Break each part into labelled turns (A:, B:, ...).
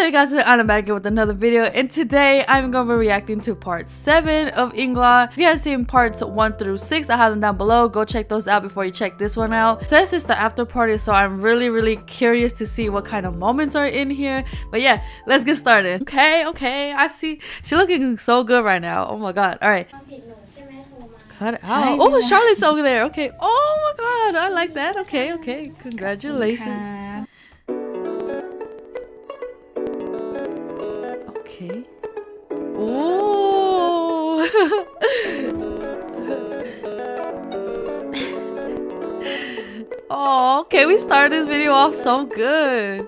A: up you guys, I'm back with another video and today I'm going to be reacting to part 7 of Ingla. If you guys seen parts 1 through 6, I have them down below. Go check those out before you check this one out. This is the after party so I'm really really curious to see what kind of moments are in here. But yeah, let's get started. Okay, okay, I see. She's looking so good right now. Oh my god, alright. Cut it out. Oh, Charlotte's over there. Okay. Oh my god, I like that. Okay, okay. Congratulations. Okay. Ooh. oh, okay. We started this video off so good.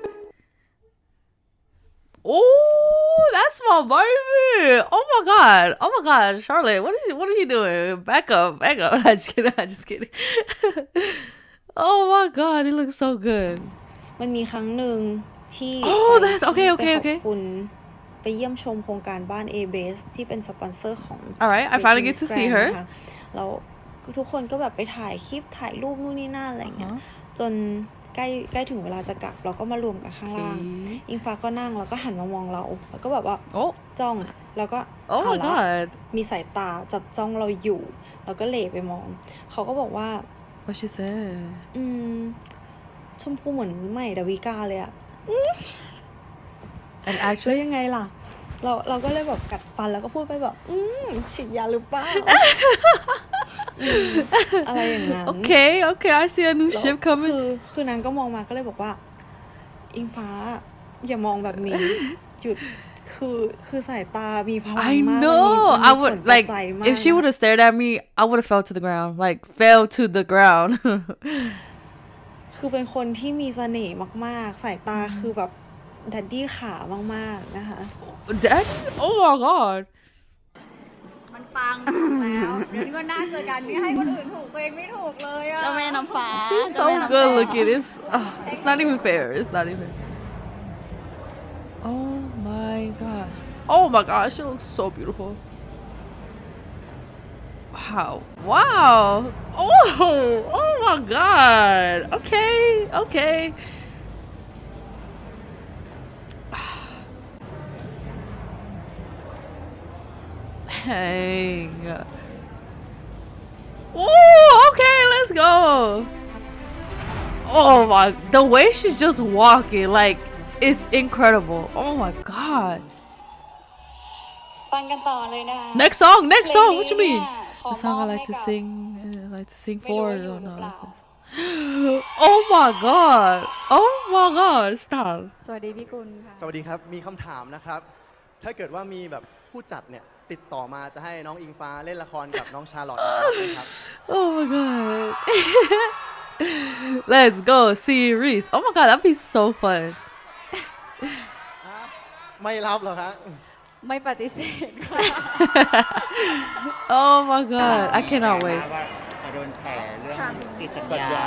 A: Oh, that's my baby. Oh my god. Oh my god, Charlotte. What is what are you doing? Back up, back up. I'm just kidding. I'm just kidding. oh my god, it looks so good.
B: มันมีครั้งหนึ่งที่
A: Oh,
B: ไป
A: that's- okay,
B: ไป
A: okay,
B: ขอบ
A: okay.
B: คุณไปเยี่ยมชมโครงการบ้าน A Base ที่เป็นสปอนเซอร์ของ
A: Alright, I finally get to see her.
B: นะคะแล้วทุกคนก็แบบไปถ่ายคลิปถ่ายรูปนู่นนี่นั่นอะไรเงี้ยจนใกล้ใกล้ถึงเวลาจะกลับ เราก็มารวมกันข้างล่าง
A: Okay.
B: อิงฟ้าก็นั่งแล้วก็หันมามองเรา แล้วก็แบบว่า
A: Oh,
B: จ้องแล้วก็
A: oh
B: เอา
A: my
B: ละ
A: god.
B: มีสายตาจับจ้องเราอยู่ แล้วก็เหลไปมอง เขาก็บอกว่า
A: What she said?
B: อืมชมพูเหมือนใหม่ดาวิกาเลยอะ
A: An
B: แล้ว
A: actress?
B: ยังไงล่ะ เราเราก็เลยแบบกัดฟันแล้วก็พูดไปแบบ อืมฉีดยาหรือเปล่าอืมอะไรอย่างนั้น
A: Okay, okay. I see a new
B: แล้ว
A: ship
B: คื
A: coming.
B: อคือนางก็มองมาก็เลยบอกว่า อิงฟ้า อย่ามองแบบนี้ หยุดคือคือสายตามีพลัง
A: I
B: มาก
A: know.
B: มันมี
A: I
B: ผล
A: would
B: ต่อ
A: like
B: ใจมาก
A: if she would have stared at me, I would have fell to the ground. Like fell to the ground.
B: คือเป็นคนที่มีเสน่ห์มาก ๆ สายตาคือแบบ ดัดดี้ขามาก ๆ นะคะ
A: That? Oh my god.
C: มันปังถูกแล้ว เดี๋ยวนี้ก็น่าเจอกันนี่ให้คนอื่นถูกตัวเองไม่ถูกเลยอะ
B: เจ้าแม่น้ำฟ้า
A: She's so good looking. It's uh, it's not even fair. It's not even. Oh my gosh. Oh my gosh, she looks so beautiful. Wow. Wow. Oh, oh my god. Okay. Okay. Hang. Oh, okay, let's go. Oh my, the way she's just walking, like, it's incredible. Oh my god.
C: ฟังกันต่อเลยนะคะ
A: Next song, next song. What you
C: เพลง
A: mean?
C: นี้ขอ
A: The song I
C: มอบ
A: like
C: ให้
A: to
C: กับ
A: sing, uh, I like to sing
C: ไม่รู้
A: for.
C: ว่าอยู่
A: Oh
C: หรือ
A: no.
C: เปล่า
A: Oh my god. Oh my god. Stop.
C: สวัสดีพี่กุลค่ะ
D: สวัสดีครับ มีคำถามนะครับ ถ้าเกิดว่ามีแบบผู้จัดเนี่ย ติดต่อมาจะให้น้องอิงฟ้าเล่นละครกับน้องชาลอตนะครับ
A: Oh my god. Let's go, series. Oh my god, that'd be so fun.
D: ไม่รับเหรอครับ
C: ไม่ปฏิเสธค่ะ
A: oh my god, I cannot wait.
E: ว่าโดนแฉเรื่องติดสัญญา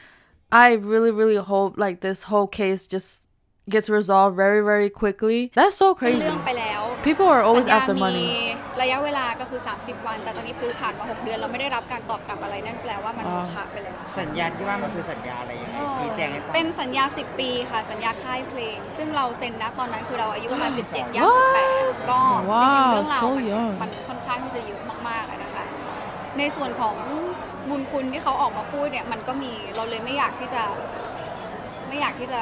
A: I really, really hope like this whole case just gets resolved very, very quickly. That's so
C: เรื่
A: crazy.
C: องไปแล้ว
A: People are always
C: สัญญา
A: after
C: มี
A: money.
C: ระยะเวลาก็คือ 30 วัน แต่ตอนนี้คือผ่านมา 6 เดือนเราไม่ได้รับการตอบกลับอะไรนั่นแปลว่ามัน
A: อ๋อ
C: โมฆะไปแล้ว
E: สัญญาที่ว่ามันคือสัญญาอะไรยังไงชี้แจงให้ฟัง
C: เป็นสัญญา 10 ปีค่ะ สัญญาค่ายเพลง ซึ่งเราเซ็นนะตอนนั้นคือเราอายุประมาณ 17ย่าง18ก็จริงๆเรื่องราว
A: so
C: มัน
A: young
C: มันค่อนข้างที่จะเยอะมากๆอะนะคะ ในส่วนของบุญคุณที่เขาออกมาพูดเนี่ยมันก็มีเราเลยไม่อยากที่จะ ไม่อยากที่จะ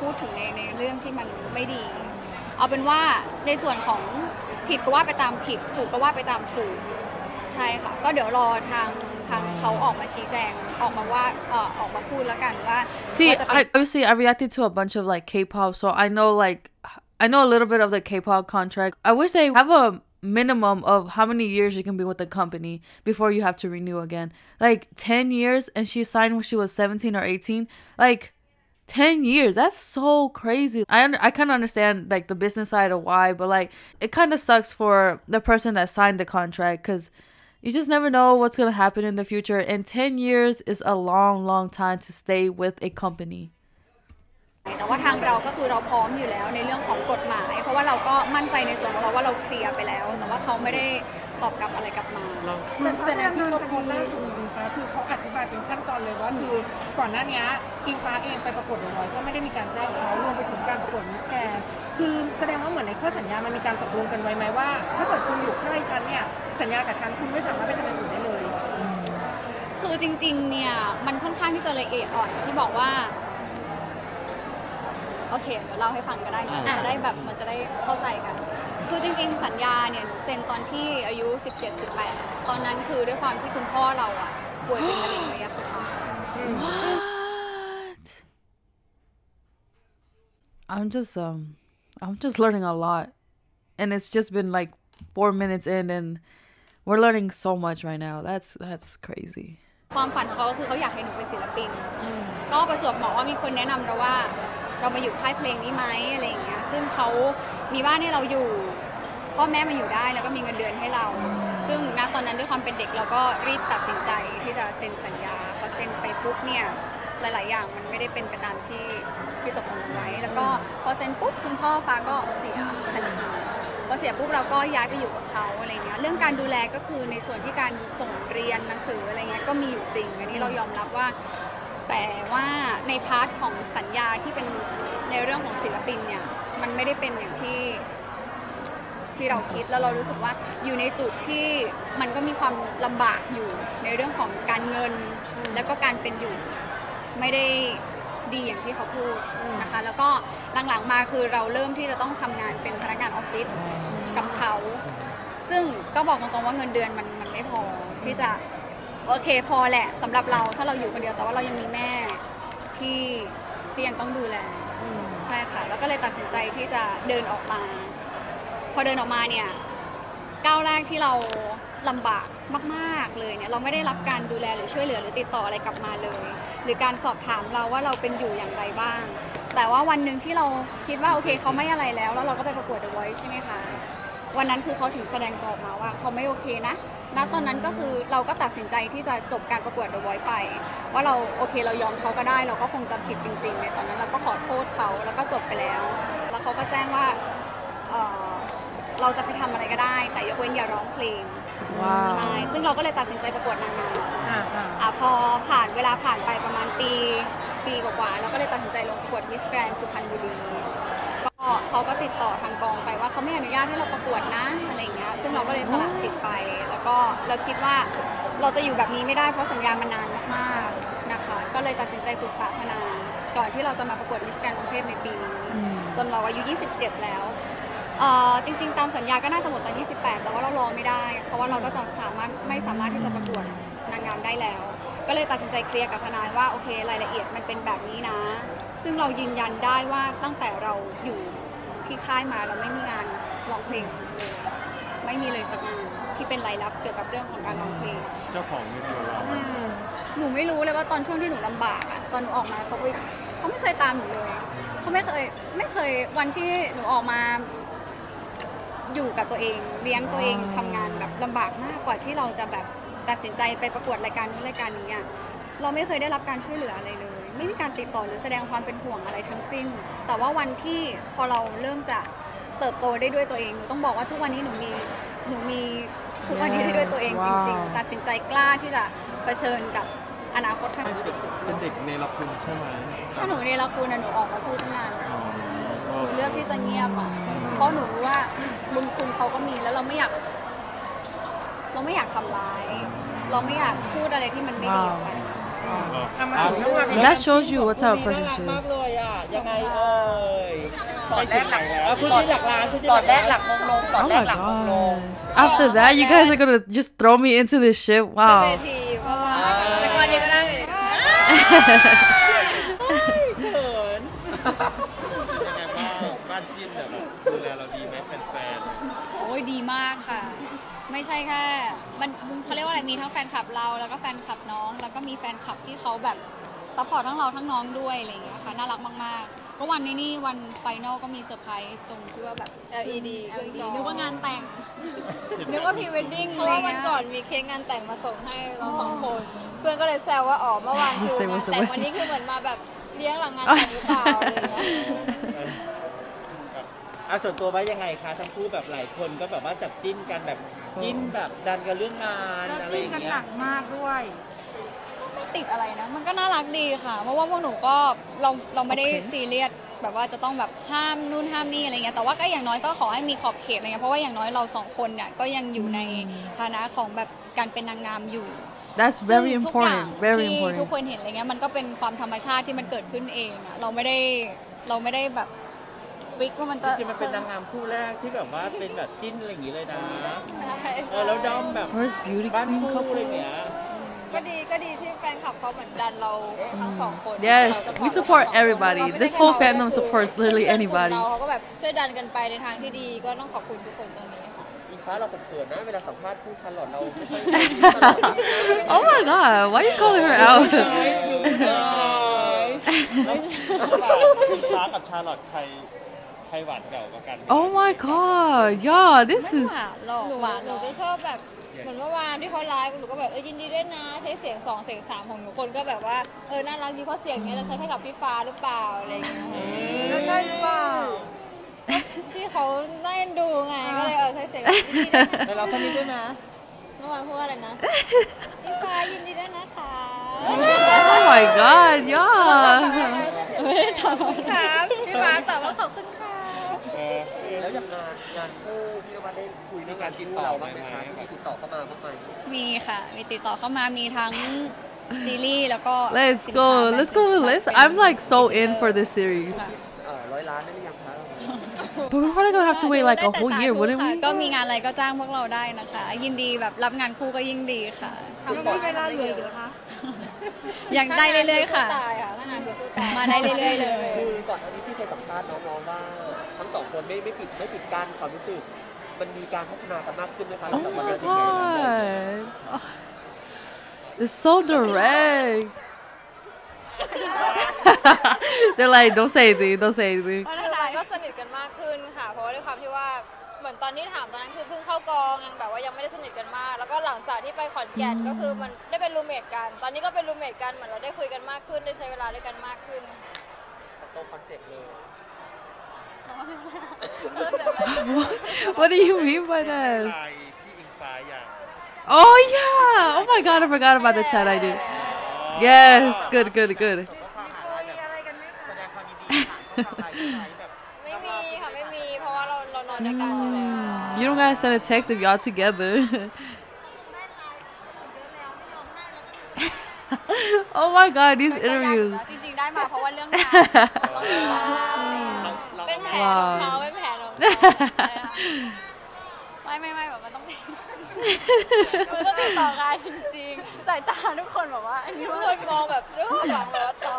C: พูดถึงในในเรื่องที่มันไม่ดี เอาเป็นว่าในส่วนของผิดก็ว่าไปตามผิดถูกก็ว่าไปตามถูกใช่ค่ะ ก็เดี๋ยวรอทางทางเขาออกมาชี้แจงออกมาว่าเอ่อออกมาพูดแล้วกันว่า
A: See,
C: ว่าจะเป็น
A: I obviously I reacted to a bunch of like K-pop, so I know like I know a little bit of the K-pop contract. I wish they have a minimum of how many years you can be with the company before you have to renew again. Like 10 years and she signed when she was 17 or 18. Like 10 years that's so crazy i un- i kind of understand like the business side of why but like it kind of sucks for the person that signed the contract because you just never know what's going to happen in the future and 10 years is a long long time to stay with a company
C: แต่ว่าทางเราก็คือเราพร้อมอยู่แล้วในเรื่องของกฎหมาย เพราะ ว่าเราก็มั่นใจในส่วนของเราว่าเราเคลียร์ไปแล้ว แต่ว่าเขาไม่ได้ตอบกลับอะไรกลับมา
F: แต่แต่ในที่เขาโพสต์ล่าสุดอิงฟ้าคือเขาอธิบายเป็นขั้นตอนเลยว่าคือก่อนหน้านี้อิงฟ้าเองไปประกวดร้อยก็ไม่ได้มีการแจ้งเขารวมไปถึงการประกวดมิสแกรนด์คือแสดงว่าเหมือนในข้อสัญญามันมีการตกลงกันไว้ไหมว่า ถ้าเกิดคุณอยู่ค่ายฉันเนี่ยสัญญากับฉันคุณไม่สามารถไปทำอย่างอื่นได้เลย
C: คือจริงๆเนี่ยมันค่อนข้างที่จะละเอียดอ่อนอย่างที่บอกว่า โอเคเดี๋ยวเล่าให้ฟังก็ได้นะ
E: อ่า
C: จะได้แบบมันจะได้เข้าใจกัน คือจริง ๆ สัญญาเนี่ยหนูเซ็นตอนที่อายุ 17-18 ตอนนั้นคือด้วยความที่คุณพ่อเราอะป่วยเป็นมะเร็งระยะสุดท้ายซึ่ง
A: what i'm just um i'm just learning a lot and it's just been like four minutes in and we're learning so much right now that's that's crazy
C: ความฝันของเขาก็คือเขาอยากให้หนูเป็นศิลปิน ก็ประจวบเหมาะว่ามีคนแนะนำเราว่า เรามาอยู่ค่ายเพลงนี้ไหมอะไรอย่างเงี้ยซึ่งเขามีบ้านให้เราอยู่พ่อแม่มาอยู่ได้แล้วก็มีเงินเดือนให้เรา ซึ่งณตอนนั้นด้วยความเป็นเด็กเราก็รีบตัดสินใจที่จะเซ็นสัญญาพอเซ็นไปปุ๊บเนี่ยหลาย ๆ อย่างมันไม่ได้เป็นไปตามที่ที่ตกลงไว้ แล้วก็พอเซ็นปุ๊บคุณพ่อฟ้าก็เสียทันทีพอเสียปุ๊บเราก็ย้ายไปอยู่กับเขาอะไรเงี้ยเรื่องการดูแลก็คือในส่วนที่การส่งเรียนหนังสืออะไรเงี้ยก็มีอยู่จริง อันนี้เรายอมรับว่า แต่ว่าใน part ของสัญญาที่เป็นในเรื่องของศิลปินเนี่ยมันไม่ได้เป็นอย่างที่ที่เราคิดแล้วเรารู้สึกว่าอยู่ในจุดที่มันก็มีความลำบากอยู่ในเรื่องของการเงินแล้วก็การเป็นอยู่ไม่ได้ดีอย่างที่เขาพูดนะคะ แล้วก็หลังๆมาคือเราเริ่มที่จะต้องทำงานเป็นพนักงานออฟฟิศกับเขา ซึ่งก็บอกตรงๆว่าเงินเดือนมันมันไม่พอที่จะ โอเคพอแหละสำหรับเราถ้าเราอยู่คนเดียวแต่ว่าเรายังมีแม่ที่ที่ยังต้องดูแลใช่ค่ะ แล้วก็เลยตัดสินใจที่จะเดินออกมา พอเดินออกมาเนี่ยก้าวแรกที่เราลำบากมากๆเลยเนี่ยเราไม่ได้รับการดูแลหรือช่วยเหลือหรือติดต่ออะไรกลับมาเลย หรือการสอบถามเราว่าเราเป็นอยู่อย่างไรบ้าง แต่ว่าวันหนึ่งที่เราคิดว่าโอเคเขาไม่อะไรแล้ว แล้วเราก็ไปประกวด The Voice ใช่ไหมคะวันนั้นคือเขาถึงแสดงตัวออกมาว่าเขาไม่โอเคนะ ณตอนนั้นก็คือเราก็ตัดสินใจที่จะจบการประกวด The Voice ไป ว่าเราโอเคเรายอมเขาก็ได้ เราก็คงจะผิดจริง ๆ ในตอนนั้นเราก็ขอโทษเขาแล้วก็จบไปแล้ว แล้วเขาก็แจ้งว่าเอ่อเราจะไปทำอะไรก็ได้ แต่ยกเว้นอย่าร้องเพลง
A: wow
C: ใช่ซึ่งเราก็เลยตัดสินใจประกวดนางงาม
F: อ่าอ่า
C: อะพอผ่านเวลาผ่านไปประมาณปีปีกว่าๆแล้วก็เลยตัดสินใจลงประกวดมิสแกรนสุพรรณบุรีก็เขาก็ติดต่อทางกองไปว่าเขาไม่อนุญาตให้เราประกวดนะอะไรอย่างเงี้ยซึ่งเราก็เลยสละสิทธิ์ไปแล้วก็ เราคิดว่าเราจะอยู่แบบนี้ไม่ได้เพราะสัญญามันนานมากๆนะคะ ก็เลยตัดสินใจปรึกษาทนายก่อนที่เราจะมาประกวดมิสแกรนกรุงเทพในปีนี้จนเราอายุ 27 แล้วเอ่อจริง ๆ ตามสัญญาก็น่าจะหมดตอน 28 แต่ว่าเรารอไม่ได้ เพราะว่าเราก็จะสามารถไม่สามารถที่จะประกวดนางงามได้แล้ว ก็เลยตัดสินใจเคลียร์กับทนายว่าโอเครายละเอียดมันเป็นแบบนี้นะ ซึ่งเรายืนยันได้ว่าตั้งแต่เราอยู่ที่ค่ายมาเราไม่มีงานร้องเพลงเลยไม่มีเลยสักงาน ที่เป็นรายรับเกี่ยวกับเรื่องของการร้องเพลง
G: เจ้าของมีตัวเรา
C: หนูไม่รู้เลยว่าตอนช่วงที่หนูลำบากอะตอนหนูออกมาเขาไปเขาไม่เคยตามหนูเลยเขาไม่เคยไม่เคยวันที่หนูออกมา อยู่กับตัวเอง เลี้ยงตัวเองทำงานแบบลำบากมากกว่าที่เราจะแบบตัดสินใจไปประกวดรายการนู้นรายการนี้อะเราไม่เคยได้รับการช่วยเหลืออะไรเลย ไม่มีการติดต่อหรือแสดงความเป็นห่วงอะไรทั้งสิ้น แต่ว่าวันที่พอเราเริ่มจะเติบโตได้ด้วยตัวเองหนูต้องบอกว่าทุกวันนี้หนูมีหนูมี ทุกวันนี้ได้ด้วยตัวเองจริง ๆ ตัดสินใจกล้าที่จะเผชิญกับอนาคตข้างหน้า
G: เป็นเด็กในรับคุณใช่ไหม
C: ถ้าหนูเนรคุณอะหนูออกมาพูดตั้งนานแล้ว
G: อ๋อ
C: หนูเลือกที่จะเงียบอะเพราะหนูรู้ว่าบุญคุณเขาก็มีแล้วเราไม่อยาก เราไม่อยากทำร้าย เราไม่อยากพูดอะไรที่มันไม่ดีออกไป
F: ทำมาถึงเรื่อง
A: That shows you what type of person she
E: มา ก
A: is.
E: เลยอะยังไงเอ่ย
F: ตอนแรกหลัก
E: อะคุณที่หลักล้านคุณที่
F: ต
E: ห
F: อ
E: ลั
F: น
E: ก
F: แร
E: ล้ากน
F: หลักมงลงตอน
A: Oh
F: แร
A: my
F: กหลักมงลง
A: gosh. After that, you guys are gonna just throw me into this shit.
H: เว
A: Wow.
H: ทีเพราะว่าแต่ก่อนนี้ก็นั่งอยู่
E: เขิน
G: ยังไงบ้างบ้านจิ้นแบบดูแลเราดีไหมแฟน
C: โอ้ยดีมากค่ะ ไม่ใช่แค่มันเขาเรียกว่าอะไรมีทั้งแฟนคลับเราแล้วก็แฟนคลับน้อง แล้วก็มีแฟนคลับที่เขาแบบ support ทั้งเราทั้งน้องด้วยอะไรอย่างเงี้ยค่ะน่ารักมากๆ ก็วันนี้นี่วัน final ก็มีเซอร์ไพรส์ตรงที่ว่าแบบ
H: LED ขึ้น
C: LED
H: จอ
C: นึกว่างานแต่ง นึกว่าพรีเวดดิ้ง
H: เพราะว่าวันก่อนมีเค้กงานแต่งมาส่งให้เราสองคน เพื่อนก็เลยแซวว่าอ๋อเมื่อวานคืองานแต่งวันนี้คือเหมือนมาแบบเลี้ยงหลังงานแต่งหรือเปล่าอะไรอย่างเงี้ย
E: อะส่วนตัวว่ายังไงคะทั้งคู่แบบหลายคนก็แบบว่าจับจิ้นกันแบบจิ้นแบบดันกันเรื่องงานอะไรอย่างเงี้ย
F: มากด้วย
C: ไม่ ติดอะไรนะ มันก็น่ารักดีค่ะ เพราะว่าพวกหนูก็เราเราไม่ได้
A: โอเค
C: ซีเรียสแบบว่าจะต้องแบบห้ามนู่นห้ามนี่อะไรเงี้ย แต่ว่าก็อย่างน้อยก็ขอให้มีขอบเขตอะไรเงี้ย เพราะว่าอย่างน้อยเราสองคนเนี่ยก็ยังอยู่ในฐานะของแบบการเป็นนางงามอยู่
A: That's
C: ซึ่ง
A: very
C: ทุกอย่าง
A: important. Very
C: ที่ทุก
A: important.
C: คนเห็นอะไรเงี้ยมันก็เป็นความธรรมชาติที่มันเกิดขึ้นเองอะเราไม่ได้เราไม่ได้แบบฟิกว่ามัน
E: จ
C: จะ
E: ริงๆมันเป็นนางงามคู่แรกที่แบบว่าเป็นแบบจิ้นอะไรอย่างงี้เลยนะ
H: ใช่
E: เออแล้วด้อมแบบ
A: First beauty
E: บ้าน
A: queen
E: คู่อะไร
A: couple.
E: เงี้ย
H: ก็ดีก็ดีที่แฟนคลับเขาเหมือนดันเราทั้งสองคน
A: Yes,
H: เรา
A: we support
H: เรา
A: everybody.
H: เราไม่
A: This
H: ใช่
A: whole
H: แค่เรา
A: fandom
H: ก็คือ
A: supports literally
H: เพื่อนๆกลุ่ม
A: anybody.
H: เราเขาก็แบบช่วยดันกันไปในทางที่ดีก็ต้องขอบคุณทุกคนตรงนี้ค่ะ
E: อีฟ้าเราเขินๆนะเวลาสัมภาษณ์คู่ชันหลอดเราไม่ค่อย
A: Oh my god, why are you calling her out?
G: อีฟ้ากับชาลอตใครใครหวานเก่ากว่ากัน
A: oh my god, yeah, this
C: ไม่
A: is
C: หวานหรอก
H: หนู
C: หวาน
H: ห
C: หร
H: นู
C: อก
H: ก็ชอบแบบ เหมือนเมื่อวานที่เขาไลฟ์หนูก็แบบเออยินดีด้วยนะ ใช้เสียงสองเสียงสามของหนูคนก็แบบว่าเออน่ารักดีเพราะเสียงเนี้ยจะใช้แค่กับพี่ฟ้าหรือเปล่าอะไรอย่างเงี้ยแล้วใช่หรือเปล่าพี่เขาน่าเอ็นดูไงก็เลยเออใช้เสียงยินดีด้วยนะ
E: แต่เราคนนี้ด้วยนะ
H: เมื่อวานพูดว่าอะไรนะพี่ฟ้ายินดีด้วยนะคะ
A: oh my god, yeah.
H: ขอบคุณครับพี่ฟ้าตอบว่าขอบคุณค่ะ
G: เออ
E: แล้วอย่างงานงานคู่พี่นวัดได้คุยเรื่องการติดต่อบ้างไหมคะที่มีติดต่อเข้ามาบ้างไหม
C: มีค่ะ มีติดต่อเข้ามามีทั้งซีรีส์แล้วก็
A: Let's
C: สิน
A: go,
C: ค้า
A: let's
C: แบบ
A: go,
C: เป็น
A: let's.
C: เป็น
A: I'm like so in for this series.
E: เอ่อร้อยล้านได้หรือยังคะ
A: But we're probably gonna have to wait like a whole year, wouldn't
C: ค่ะ
A: we?
C: ก็มีงานอะไรก็จ้างพวกเราได้นะคะ ยินดีแบบรับงานคู่ก็ยิ่งดีค่ะ
H: ทำก่อนเวลาเหลือเหรอคะ
C: ยังได้เรื่อยๆค่ะ
H: ตายค่ะถ้างานคือสู้ตาย
C: มาได้เรื่อยๆเลย
E: คือก่อนอันนี้พี่เคยสัมภาษณ์น้องๆว่าทั้ง สองคนไม่ไม่ปิดไม่ปิดกั้นความรู้สึกมันมีการพัฒนากันมากขึ้นไหมคะหลัง
A: Oh
E: จากวัน
A: my
E: นั้นยังไง
A: god. Oh, It's so direct. They're like, don't say anything, don't say anything.
H: คือมันก็สนิทกันมากขึ้นค่ะ เพราะว่าด้วยความที่ว่าเหมือนตอนที่ถามตอนนั้นคือเพิ่งเข้ากองยังแบบว่ายังไม่ได้สนิทกันมาก แล้วก็หลังจากที่ไปขอนแก่นก็คือมันได้เป็น roommate กัน ตอนนี้ก็เป็น roommate กันเหมือนเราได้คุยกันมากขึ้นได้ใช้เวลาด้วยกันมากขึ้น
E: ตรง concept เลย
A: What do you mean by that?
G: ลายพี่อิงฟ้าอย่าง
A: Oh yeah! Oh my god, I forgot about the chat I did. Yes, good, good, good.
E: แสดงความยินดีผ่านข้อความไลน์ที่ไหนแบบ
H: ไม่มีค่ะไม่มี เพราะว่าเราเรานอนด้วยกันอยู่แล้ว
A: You don't gotta send a text if y'all together. oh my god, these
C: ก็อยากอยู่
A: interviews.
H: ล
A: ว้าว
H: รองเท้าเป็นแผลรองเท้า
C: ไม่ไม่ไม่แบบมันต้องมันต้องติดต่องานจริงๆสายตาทุกคนแบบว่าอันนี้
H: ทุก
C: ว่า
H: คนมองแบบด้วยความหวังแบบว่าต่อ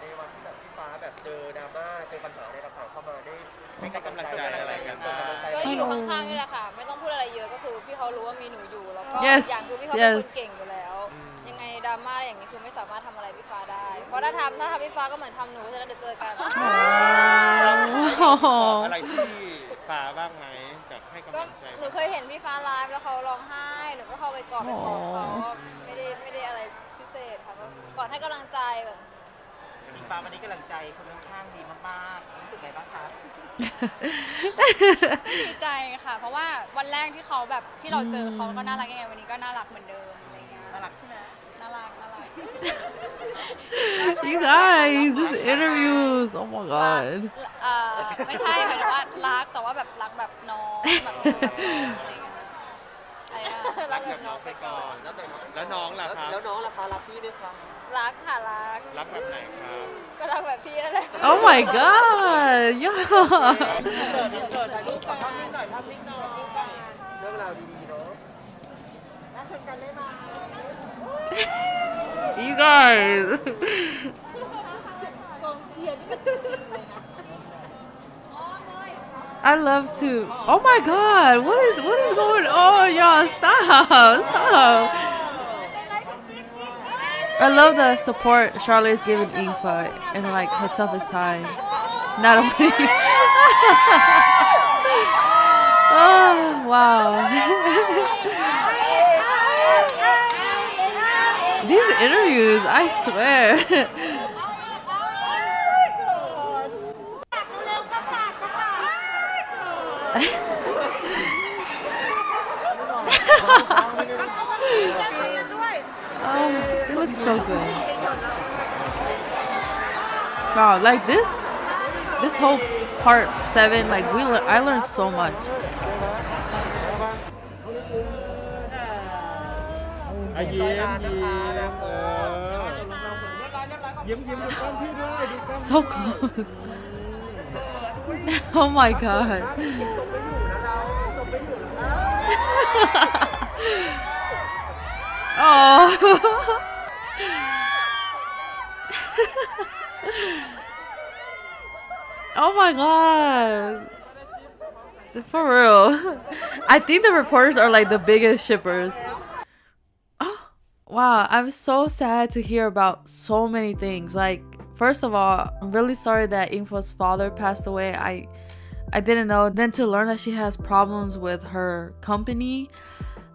E: ในวันที่แบบพี่ฟ้าแบบเจอดราม่าเจอปัญหาอะไรต่างๆเข้ามาได้
G: ให้กำลังใจอะไรกัน
E: ส่ง
G: บ้าง
E: กำลังใจ
H: ก็อยู่ข้างๆนี่แหละค่ะ ไม่ต้องพูดอะไรเยอะก็คือพี่เขารู้ว่ามีหนูอยู่แล้วก็
A: Yes,
H: อย่างคือพี่เขาเป็นคน
A: yes.
H: เก่งอยู่แล้ว ยังไงดราม่าอะไรอย่างนี้คือไม่สามารถทำอะไรพี่ฟ้าได้ เพราะถ้าทำถ้าทำพี่ฟ้าก็เหมือนทำหนูเพราะฉะนั้นเดี๋ยวเจอกัน
A: Oh.
G: อะไรที่ฟ้าบ้างไหมแบบให้กำ
H: ก็
G: ลังใจ
H: หนูเคยเห็นพี่ฟ้าไลฟ์แล้วเขาร้องไห้ หนูก็เข้าไปกอดไปปลอบเขา ไม่ได้ไม่ได้อะไรพิเศษค่ะก็กอดให้กำลังใจแบบ
E: อิงฟ้าวันนี้กำลังใจคนข้างๆดีมากๆ รู้สึกไงบ้างคะ
C: ดีใจค่ะ เพราะว่าวันแรกที่เขาแบบที่เราเจอเขาก็น่ารักยังไงวันนี้ก็น่ารักเหมือนเดิมอะไรเงี้ยน่ารักใช่ไหมน่ารักน่ารัก
A: You guys, this interviews. Oh my god.
C: เอ่อไม่ใช่หมายถึงว่ารักแต่ว่าแบบรักแบบน้องแบบแบบน้องอะไรเงี้ยอะไรนะ
G: รักแบบน้องไปก่อน
E: แล้วแบบ
G: แล้วน้องล่ะครับ
E: แล้วน้องล่ะคะรักพี่ไหมคะ
H: รักค่ะรัก
G: รักแบบไหนครับ
H: ก็รักแบบพี่นั่นแหละ
A: Oh my god. Yeah.
E: เกิดเกิดถ่ายรูปขอภาพนิ่งหน่อยภาพนิ่งหน่อยเรื่องราวดีๆเนาะ
A: You guys. I love to. Oh my god, what is what is going on, y'all? Stop, stop. I love the support Charlotte is giving Infa in like her toughest times. Not only. oh ah, wow. These interviews, I swear. oh, it looks so good. Wow, like this, this whole part seven, like we, I learned so much.
G: อ่ะยิ้มยิ้มเออยิ้มยิ้มดูกล้องพี่ด้วยดูกล้อง
A: So close. oh my god. oh. oh my god. For real. I think the reporters are like the biggest shippers. Wow. I'm so sad to hear about so many things. Like, first of all, I'm really sorry that Info's father passed away. I I didn't know. Then to learn that she has problems with her company,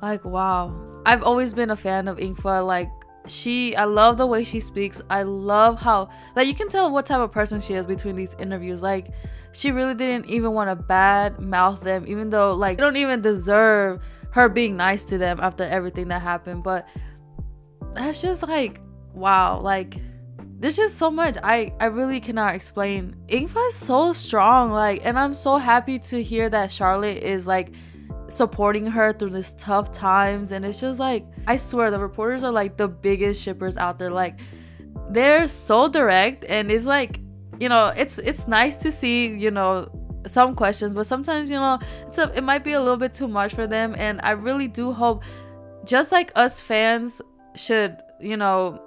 A: like wow. I've always been a fan of Infa. Like she I love the way she speaks. I love how like you can tell what type of person she is between these interviews. Like she really didn't even want to bad mouth them, even though like they don't even deserve her being nice to them after everything that happened. But that's just like wow, like there's just so much I I really cannot explain. Ingfa is so strong, like, and I'm so happy to hear that Charlotte is like supporting her through this tough times, and it's just like I swear the reporters are like the biggest shippers out there. Like, they're so direct, and it's like, you know, it's it's nice to see, you know, some questions, but sometimes you know it's a it might be a little bit too much for them, and I really do hope, just like us fans should, you know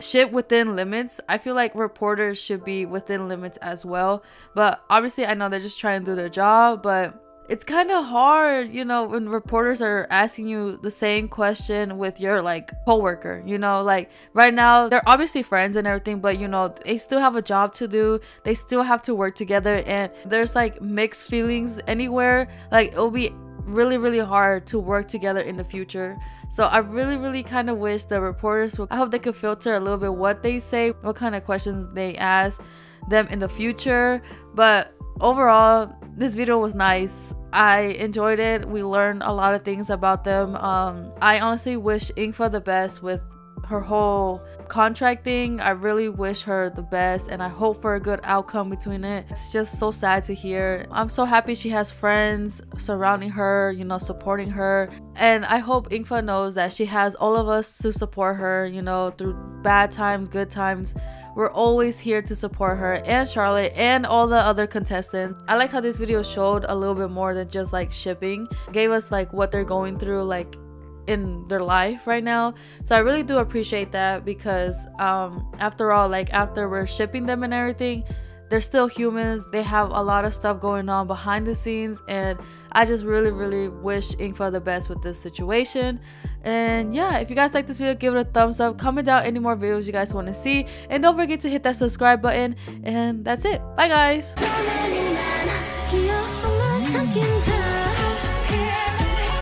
A: shit within limits. I feel like reporters should be within limits as well. But obviously, I know they're just trying to do their job, but it's kind of hard, you know, when reporters are asking you the same question with your like coworker, you know, like right now they're obviously friends and everything, but you know, they still have a job to do. They still have to work together and there's like mixed feelings anywhere. Like it'll be really really hard to work together in the future so i really really kind of wish the reporters would i hope they could filter a little bit what they say what kind of questions they ask them in the future. But overall this video was nice. I enjoyed it. We learned a lot of things about them. Um i honestly wish ingfa the best with her whole contract thing. I really wish her the best and I hope for a good outcome between it. It's just so sad to hear. I'm so happy she has friends surrounding her, you know, supporting her. And I hope Ingfa knows that she has all of us to support her, you know, through bad times, good times. We're always here to support her and Charlotte and all the other contestants. I like how this video showed a little bit more than just like shipping. Gave us like what they're going through, like in their life right now. So i really do appreciate that because um after all like after we're shipping them and everything they're still humans. They have a lot of stuff going on behind the scenes and i just really really wish ingfa the best with this situation. And yeah if you guys like this video give it a thumbs up. Comment down any more videos you guys want to see. And don't forget to hit that subscribe button. And that's it. Bye guys